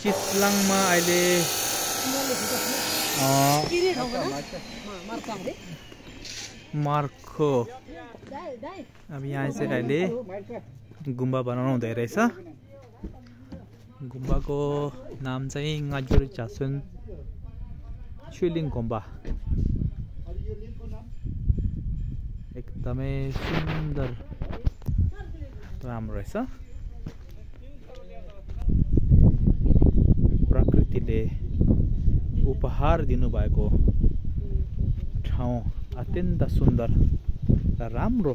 चिसलाङमा अहिले अ, मार्खो। अब यहाँ चाहिँ अहिले गुम्बा बनाउनु हुँदै रहेछ। गुम्बाको नाम चाहिँ ngajuर चासुन छुलिङ गुम्बा एकदमै सुन्दर। राम्रो रहेछ। प्रकृतिले उपहार दिनुभएको ठाउँ अत्यन्त सुन्दर र राम्रो